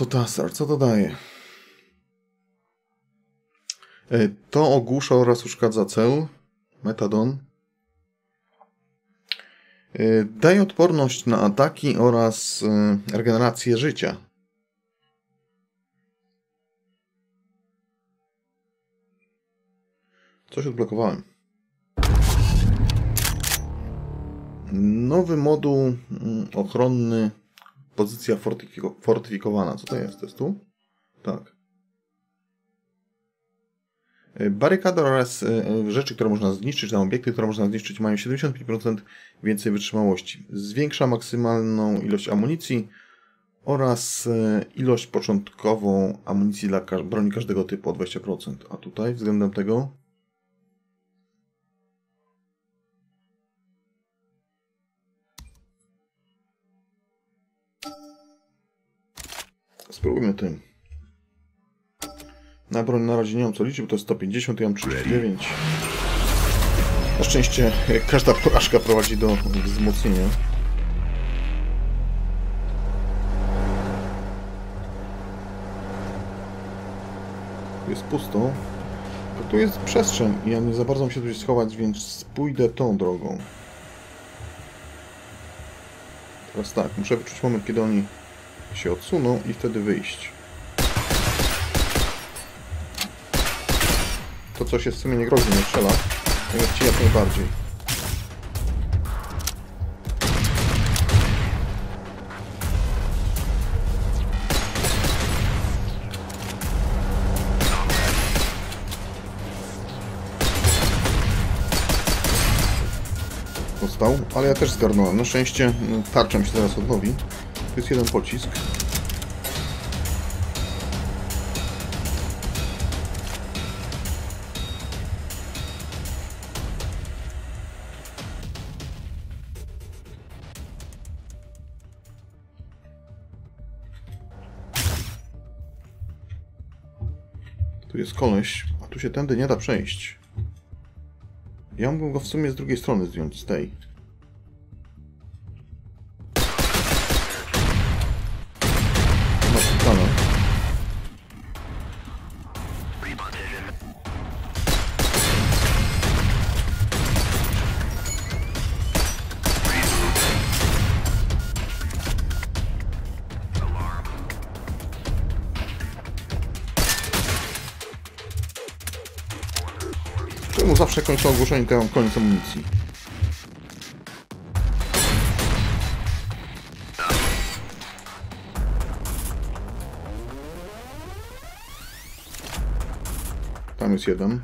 Autotasar, co to daje? E, to ogłusza oraz uszkadza cel. Metadon. E, daje odporność na ataki oraz e, regenerację życia. Coś odblokowałem. Nowy moduł mm, ochronny, pozycja fortyfiko fortyfikowana. Co to jest? To jest tu? Tak. E, barykady oraz e, rzeczy, które można zniszczyć, tam obiekty, które można zniszczyć, mają 75% więcej wytrzymałości. Zwiększa maksymalną ilość amunicji oraz e, ilość początkową amunicji dla broni każdego typu o 20%. A tutaj względem tego Spróbujmy tym. Na broń na razie nie mam co liczyć, bo to jest 150, ja mam 39. Na szczęście każda porażka prowadzi do wzmocnienia. Tu jest pusto. Tu jest przestrzeń i ja nie za bardzo mi się tu schować, więc pójdę tą drogą. Teraz tak, muszę wyczuć moment, kiedy oni się odsuną i wtedy wyjść. To coś jest w sumie nie grozi, nie strzela. To ci jak najbardziej. Ale ja też zgarnąłem. Na szczęście no, tarcza mi się zaraz odnowi. To jest jeden pocisk. Tu jest koleś, a tu się tędy nie da przejść. Ja mógłbym go w sumie z drugiej strony zdjąć, z tej. Kończę ogłoszenie, koniec amunicji. Tam jest jeden.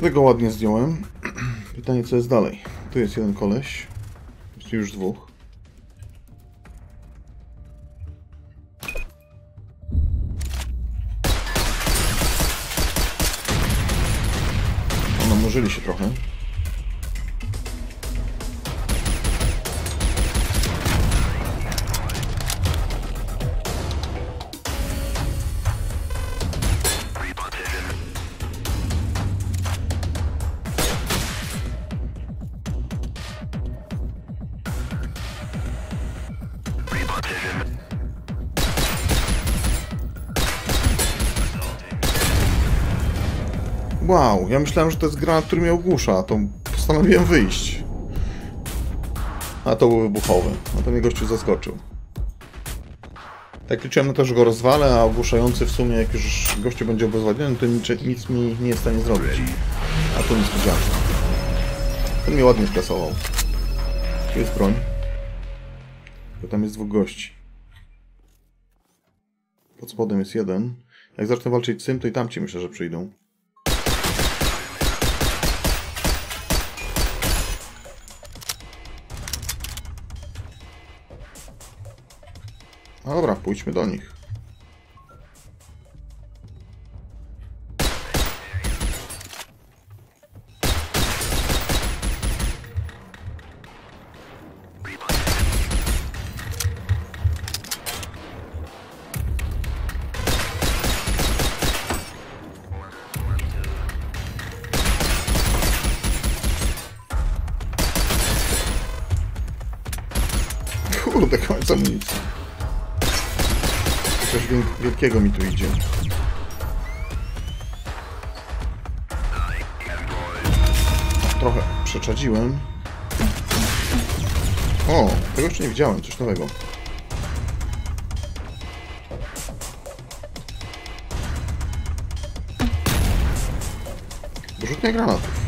Tego ładnie zdjąłem. Pytanie, co jest dalej. Tu jest jeden koleś. Jest już dwóch. Się trochę. Wow, ja myślałem, że to jest granat, który mnie ogłusza, to postanowiłem wyjść. A to był wybuchowy. A to mnie gościu zaskoczył. Tak liczyłem na to, że go rozwalę, a ogłuszający w sumie, jak już gościu będzie obezwładniony, to nic, nic mi nie jest w stanie zrobić. A to nic widziałem. Ten mnie ładnie skasował. Tu jest broń. Bo tam jest dwóch gości. Pod spodem jest jeden. Jak zacznę walczyć z tym, to i tamci myślę, że przyjdą. No dobra, pójdźmy do nich. Wielkiego mi tu idzie. Trochę przeczadziłem. O, tego jeszcze nie widziałem, coś nowego. Rzutnia granatów.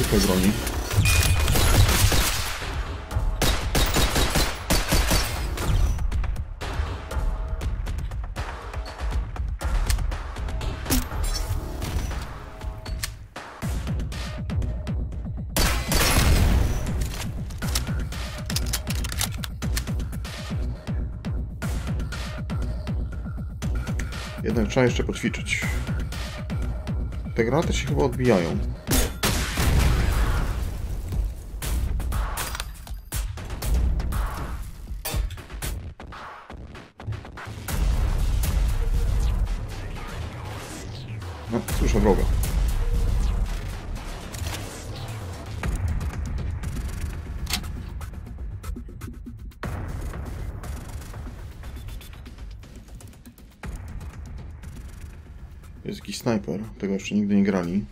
Zwykłej broni. Jednak trzeba jeszcze poćwiczyć. Te granaty się chyba odbijają. No, słyszę wroga. Jest jakiś snajper, tego jeszcze nigdy nie grali.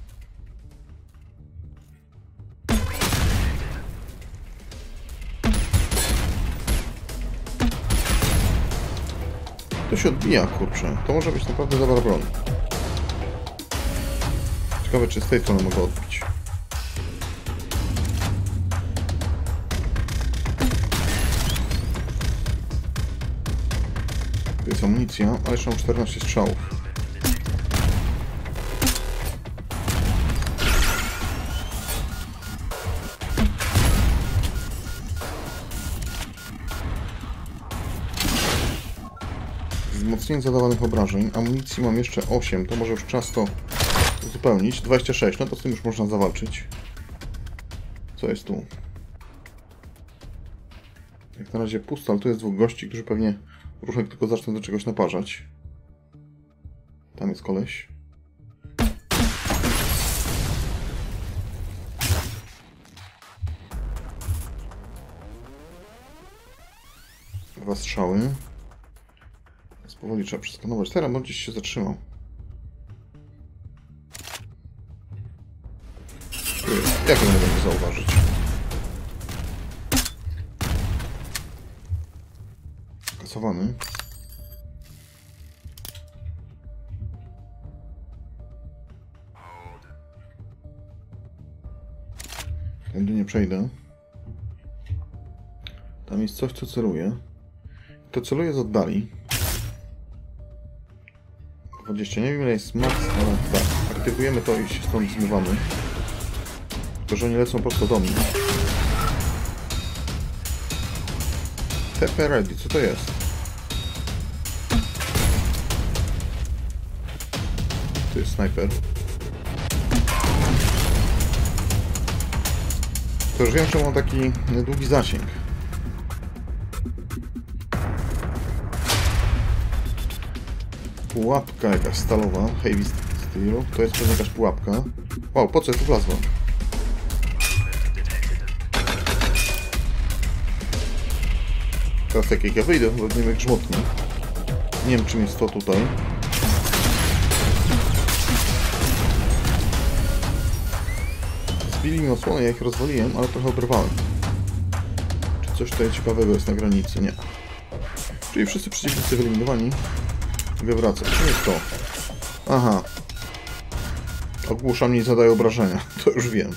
To się odbija, kurczę. To może być naprawdę dobra broń. Ciekawe, czy z tej strony mogę odbić. Tu jest amunicja, ale jeszcze mam 14 strzałów. wzmocnienie zadawanych obrażeń. Amunicji mam jeszcze 8, to może już czas to uzupełnić. 26, no to z tym już można zawalczyć. Co jest tu? Jak na razie pusto, ale tu jest dwóch gości, którzy pewnie ruszek tylko zaczną do czegoś naparzać. Tam jest koleś. Dwa strzały. Powoli trzeba przeskanować. Teraz on gdzieś się zatrzymał. Jak nie mogę zauważyć? Kasowany. Tędy nie przejdę. Tam jest coś, co celuje. To celuje z oddali. 20. Nie wiem ile jest max, ale tak. Aktywujemy to i się stąd zmywamy. To, że oni lecą prosto do mnie. TP ready, co to jest? To jest snajper. To już wiem, że mam taki długi zasięg. pułapka jakaś stalowa, heavy steel. To jest pewnie jakaś pułapka. Wow, po co ja tu wlazłem? Teraz jak ja wyjdę, to nie jak grzmotnie. Nie wiem czym jest to tutaj. Zbili mi osłonę, ja ich rozwaliłem, ale trochę obrywałem. Czy coś tutaj ciekawego jest na granicy? Nie. Czyli wszyscy przeciwnicy wyeliminowani. Mogę wracać. Czym jest to? Aha. Ogłuszam nie zadaje obrażenia. To już wiem.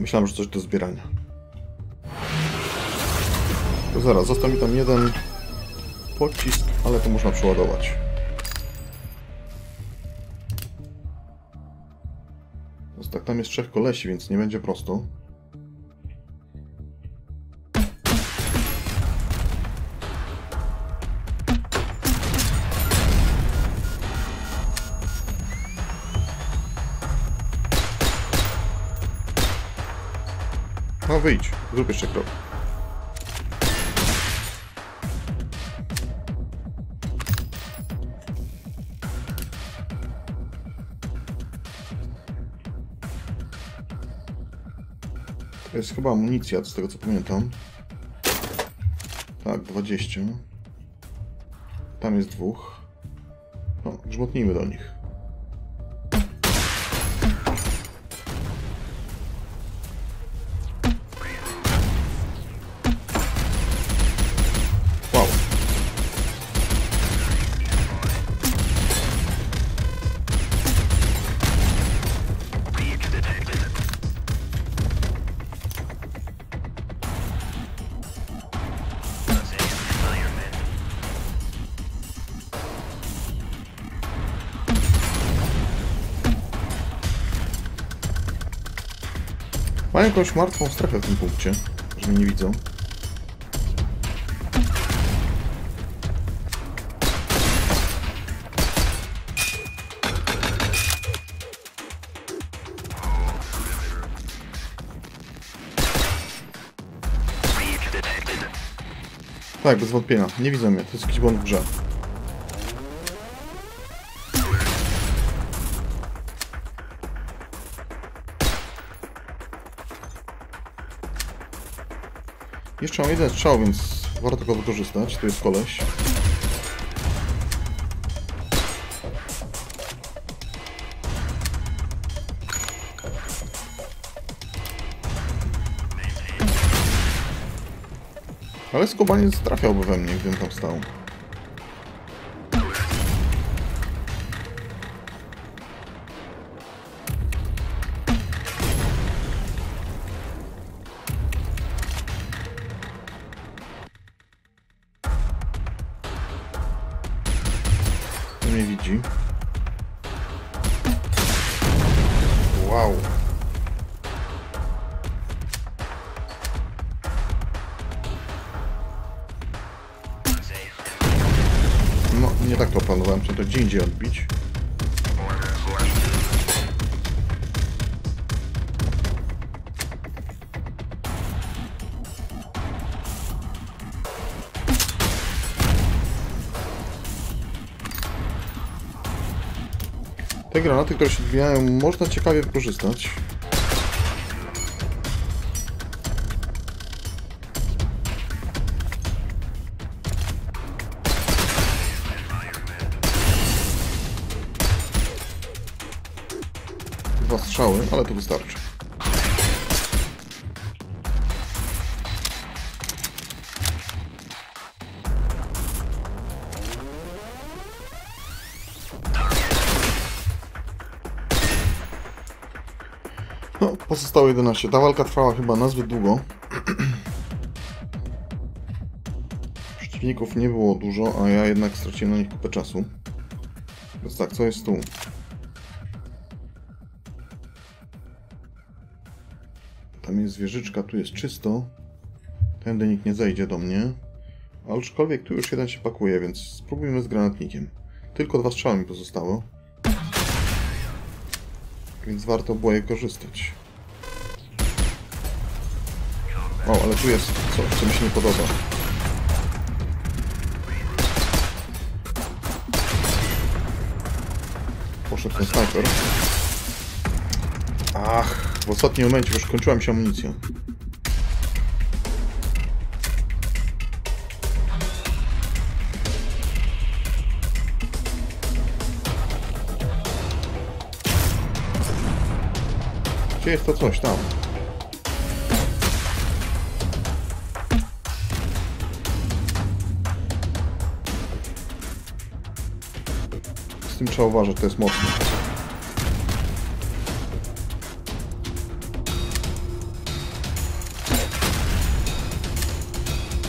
Myślałem, że coś do zbierania. To zaraz, został mi tam jeden pocisk, ale to można przeładować. Więc tak tam jest trzech kolesi, więc nie będzie prosto. No wyjdź, zrób jeszcze krok. To jest chyba amunicja, z tego co pamiętam. Tak, 20. Tam jest dwóch. No, grzmotnijmy do nich. Mają jakąś martwą strefę w tym punkcie, że mnie nie widzą. Tak, bez wątpienia. Nie widzą mnie. To jest jakiś błąd w grze. Jeszcze mam jeden strzał, więc warto go wykorzystać. Tu jest koleś. Ale skubaniec trafiałby we mnie, gdybym tam stał. Widzi. Wow. No, nie tak to planowałem, chciałem to gdzie indziej odbić. Te granaty, które się odbijają, można ciekawie wykorzystać. Dwa strzały, ale to wystarczy. Pozostało 11. Ta walka trwała chyba nazbyt długo. Przeciwników nie było dużo, a ja jednak straciłem na nich kupę czasu. Więc tak, co jest tu? Tam jest wieżyczka, tu jest czysto. Tędy nikt nie zejdzie do mnie. Aczkolwiek tu już jeden się pakuje, więc spróbujmy z granatnikiem. Tylko dwa strzały mi pozostało. Więc warto było je korzystać. O, ale tu jest coś, co mi się nie podoba. Poszedł ten snajper. Ach, w ostatnim momencie już kończyła się amunicja. Gdzie jest to coś tam? Tym trzeba uważać, to jest mocne.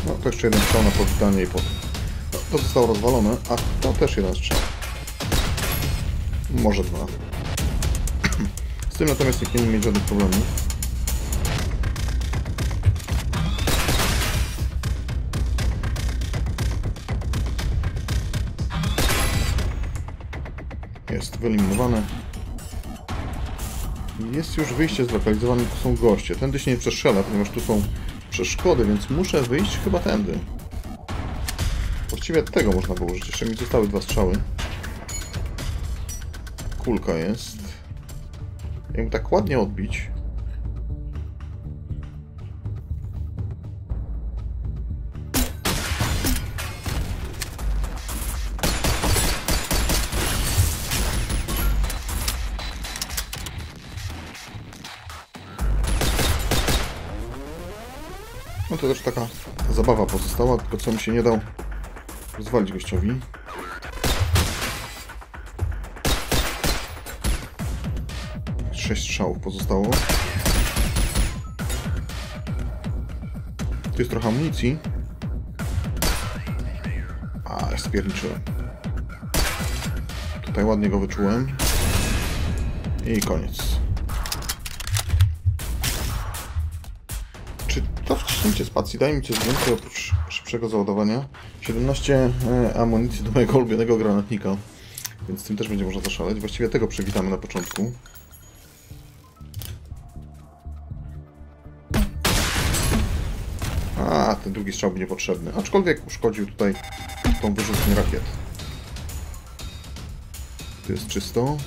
No, to jeszcze jeden strzał na powitanie i potem. No, to zostało rozwalone, a to też jeden strzał. Może dwa. Z tym natomiast nie powinien mieć żadnych problemów. Jest wyeliminowane. Jest już wyjście zlokalizowane, tu są goście. Tędy się nie przestrzela, ponieważ tu są przeszkody, więc muszę wyjść chyba tędy. Właściwie tego można było użyć. Jeszcze mi zostały dwa strzały. Kulka jest. Jakby tak ładnie odbić. Pozostała, tylko co mi się nie dał rozwalić gościowi. Sześć strzałów pozostało. Tu jest trochę amunicji. A, spierniczyłem. Tutaj ładnie go wyczułem. I koniec. Czy to wciśnięcie spacji daje mi coś więcej oprócz szybszego załadowania? 17 e, amunicji do mojego ulubionego granatnika, więc tym też będzie można zaszaleć. Właściwie tego przywitamy na początku. A, ten drugi strzał był niepotrzebny, aczkolwiek uszkodził tutaj tą wyrzutnię rakiet. Tu jest czysto.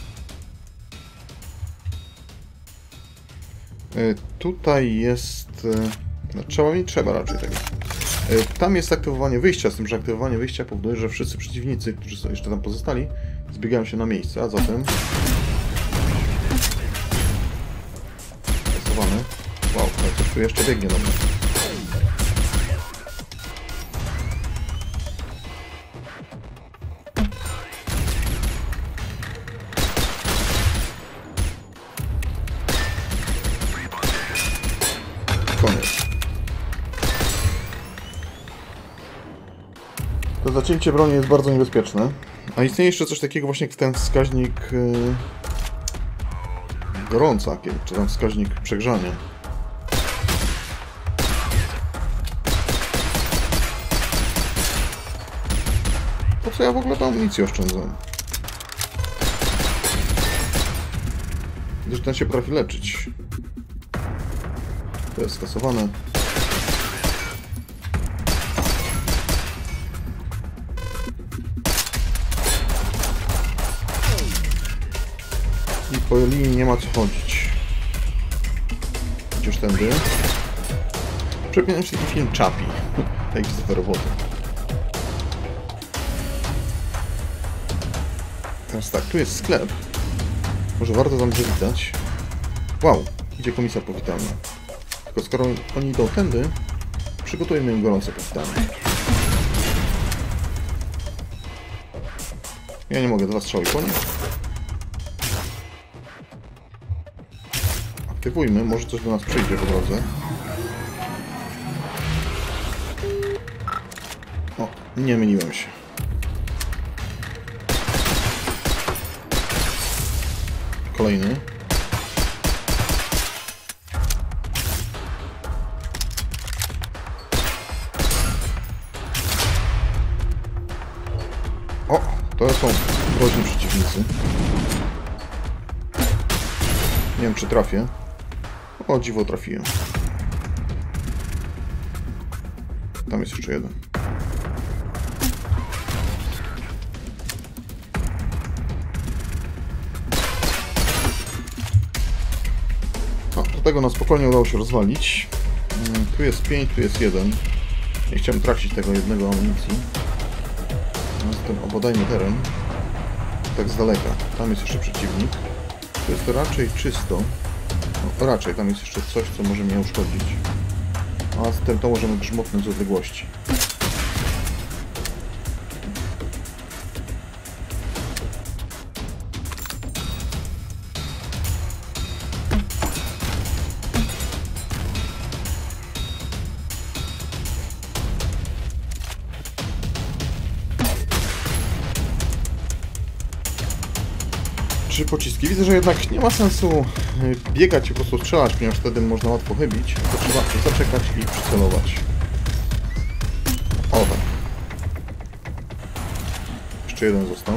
E, Tutaj jest... e, No, trzeba mi trzeba raczej tego. E, Tam jest aktywowanie wyjścia, z tym, że aktywowanie wyjścia powoduje, że wszyscy przeciwnicy, którzy jeszcze tam pozostali, zbiegają się na miejsce, a zatem... Stosowany. Wow, ale coś tu jeszcze biegnie do mnie. Zacięcie broni jest bardzo niebezpieczne. A istnieje jeszcze coś takiego właśnie jak ten wskaźnik yy, gorąca, czy tam wskaźnik przegrzania. Po co ja w ogóle tą amunicję oszczędzam? Gdyż ten się potrafi leczyć. To jest skasowane. I po linii nie ma co chodzić. Chociaż tędy. Przypominam się taki film Chapi. Tak jest to roboty. Teraz tak, tu jest sklep. Może warto tam zawitać. Wow, idzie komisarz powitalny. Tylko skoro oni idą tędy, przygotujmy im gorące powitanie. Ja nie mogę, dwa strzały po Aktywujmy, może coś do nas przyjdzie po drodze. O, nie myliłem się. Kolejny. O, to są groźni przeciwnicy. Nie wiem, czy trafię. O, dziwo trafiłem. Tam jest jeszcze jeden. O, tego na spokojnie udało się rozwalić. Mm, Tu jest 5, tu jest jeden. Nie chciałem tracić tego jednego amunicji. No, Zatem obadajmy teren. Tak z daleka. Tam jest jeszcze przeciwnik. To jest raczej czysto. Raczej tam jest jeszcze coś, co może mnie uszkodzić. A zatem to możemy grzmotnąć z odległości. Trzy pociski. Widzę, że jednak nie ma sensu y, biegać i po prostu strzelać, ponieważ wtedy można łatwo chybić. To trzeba zaczekać i przycelować. O tak. Jeszcze jeden został.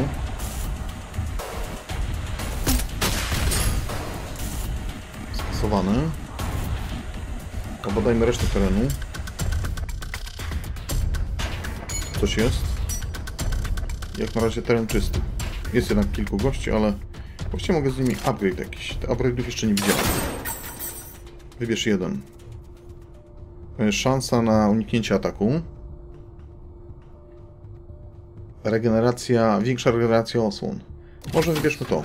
zaatakowane. Obadajmy resztę terenu. Coś jest. Jak na razie teren czysty. Jest jednak kilku gości, ale właściwie mogę z nimi upgrade jakiś. Te upgrade'ów jeszcze nie widziałem. Wybierz jeden. Szansa na uniknięcie ataku. Regeneracja, większa regeneracja osłon. Może wybierzmy to.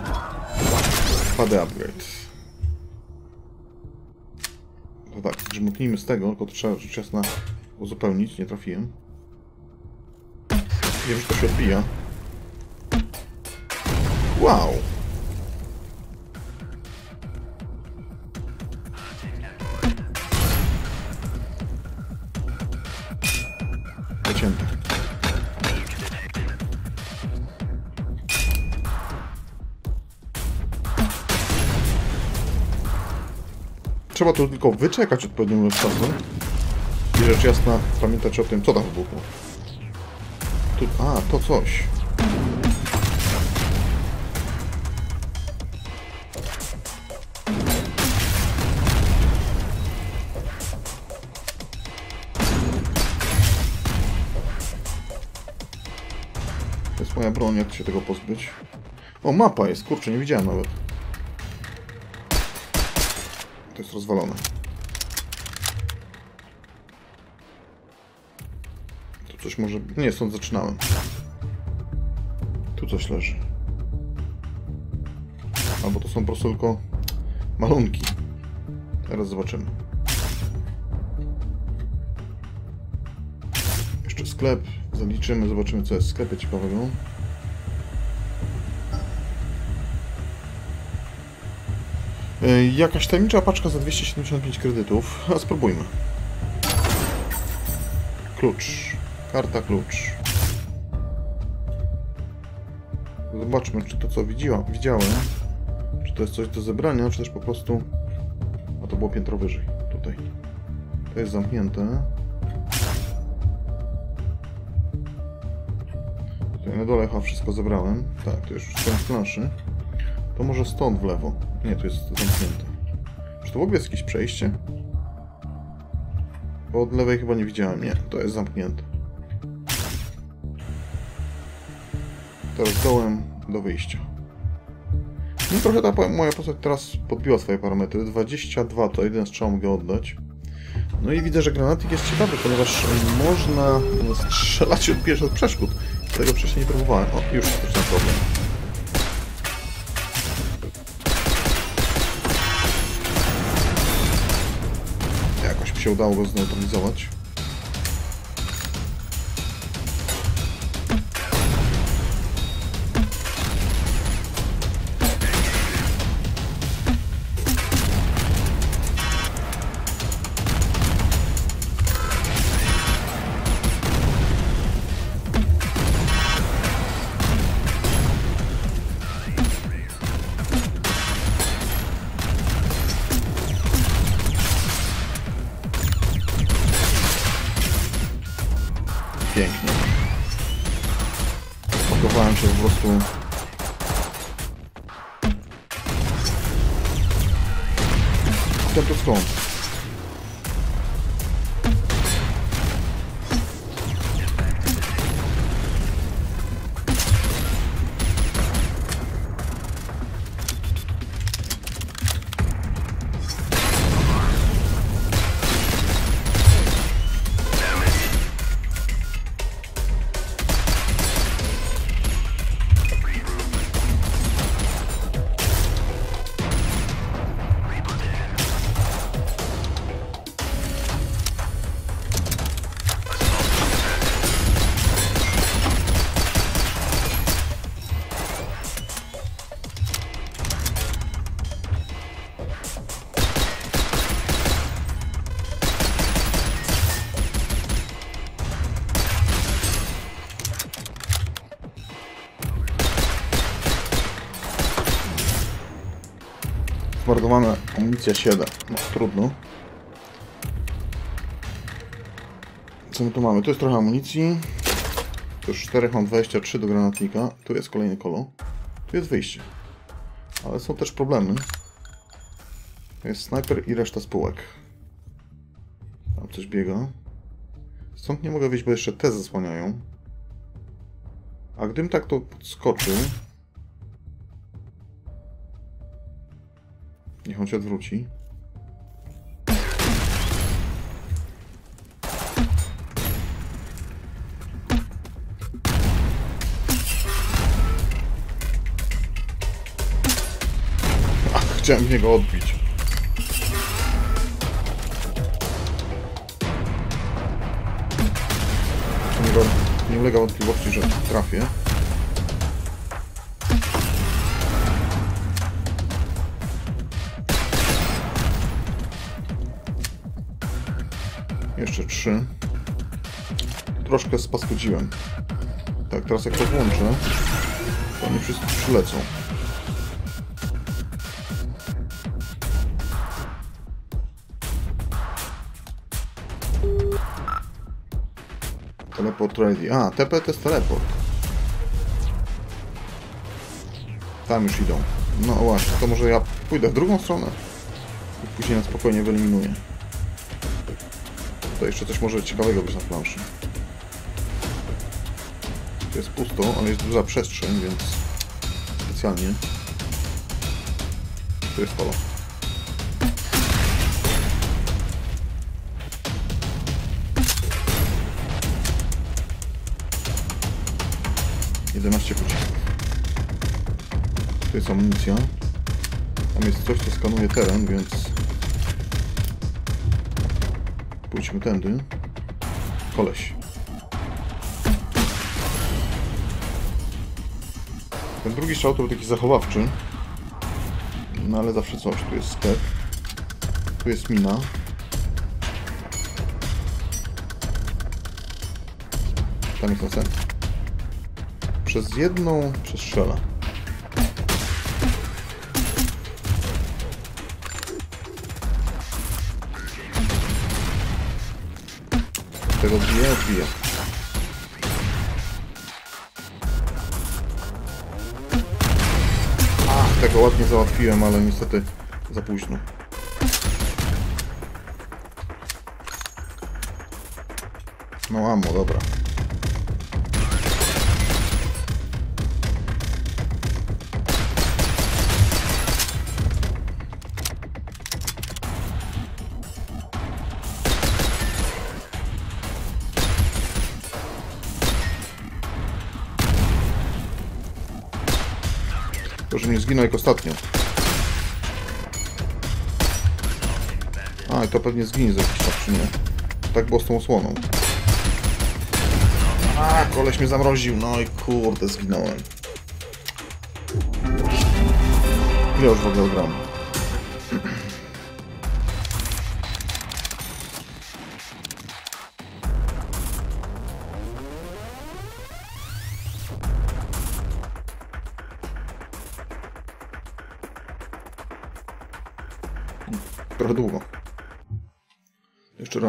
HD upgrade. No tak, grzmotnijmy z tego, tylko to trzeba rzecz jasna uzupełnić, nie trafiłem. Wiem, że to się odbija. Wow! Trzeba tylko wyczekać odpowiednią ilość czasu. I rzecz jasna pamiętać o tym, co tam wybuchło. Tu, a, to coś. To jest moja broń, jak się tego pozbyć. O, mapa jest, kurczę, nie widziałem nawet. To jest rozwalone. Tu coś może... Nie, stąd zaczynałem. Tu coś leży. Albo to są po prostu tylko malunki. Teraz zobaczymy. Jeszcze sklep. Zaliczymy, zobaczymy co jest w sklepie ciekawego. Jakaś tajemnicza paczka za 275 kredytów. A spróbujmy. Klucz. Karta klucz. Zobaczmy, czy to co widziała, widziałem, czy to jest coś do zebrania, czy też po prostu... A to było piętro wyżej, tutaj. To jest zamknięte. Tutaj na dole chyba wszystko zebrałem. Tak, to już wszystko z planszy. To może stąd w lewo. Nie, tu jest zamknięte. Czy to w ogóle jest jakieś przejście? Bo od lewej chyba nie widziałem. Nie, to jest zamknięte. Teraz dołem do wyjścia. No trochę ta moja postać teraz podbiła swoje parametry. 22 to jeden strzał mogę oddać. No i widzę, że granatik jest ciekawy, ponieważ można strzelać od pierwszych przeszkód. Tego wcześniej nie próbowałem. O, już zaczynam problem. Się udało go zneutralizować. Amunicja 7. No, trudno. Co my tu mamy? Tu jest trochę amunicji. Tu już 4, mam 23 do granatnika. Tu jest kolejny kolo. Tu jest wyjście. Ale są też problemy. To jest snajper i reszta spółek. Tam coś biega. Stąd nie mogę wyjść, bo jeszcze te zasłaniają. A gdybym tak to podskoczył... Niech on się odwróci. Ach, chciałem niego odbić. Nie ulega wątpliwości, że trafię. Jeszcze trzy. Troszkę spaskudziłem. Tak, teraz jak to włączę, to oni wszyscy przylecą. Teleport ready. A, TP to jest teleport. Tam już idą. No właśnie, to może ja pójdę w drugą stronę i później na spokojnie wyeliminuję. To jeszcze coś może ciekawego być na planszy. Tu jest pusto, ale jest duża przestrzeń, więc specjalnie. Tu jest holo. Jedenaście pociągów. Tu jest amunicja. Tam jest coś, co skanuje teren, więc Pójdźmy tędy. Koleś. Ten drugi strzał to był taki zachowawczy. No ale zawsze coś. Tu jest sklep. Tu jest mina. Tam jest następny. Przez jedną przestrzela. Tego bije, bije. Ach, tego ładnie załatwiłem, ale niestety za późno. No amo, dobra. Zginął jak ostatnio. A, i to pewnie zginie za jakiś czas, czy nie? Tak było z tą osłoną. A, koleś mnie zamroził. No i kurde, zginąłem. Ile już w ogóle gram?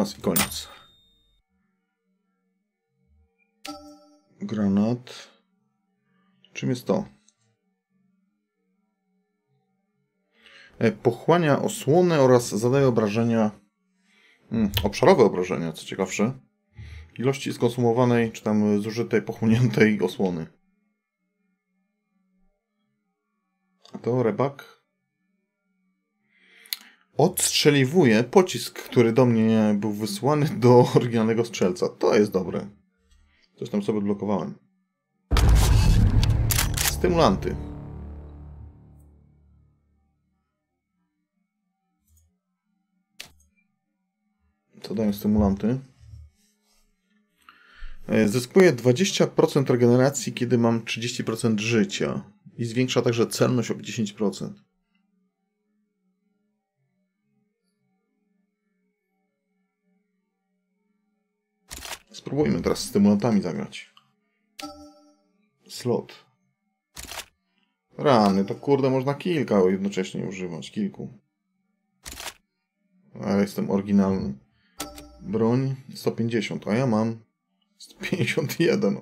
Raz i koniec. Granat. Czym jest to? E, Pochłania osłonę oraz zadaje obrażenia, mm, obszarowe obrażenia, co ciekawsze, ilości skonsumowanej, czy tam zużytej, pochłoniętej osłony. To rybak. Odstrzeliwuje pocisk, który do mnie był wysłany do oryginalnego strzelca. To jest dobre. Coś tam sobie blokowałem. Stymulanty. Co dają stymulanty? E, Zyskuje 20% regeneracji, kiedy mam 30% życia. I zwiększa także celność o 10%. Spróbujmy teraz z stymulantami zagrać. Slot. Rany, to kurde można kilka jednocześnie używać, kilku. Ale jestem oryginalny. Broń 150, a ja mam 151.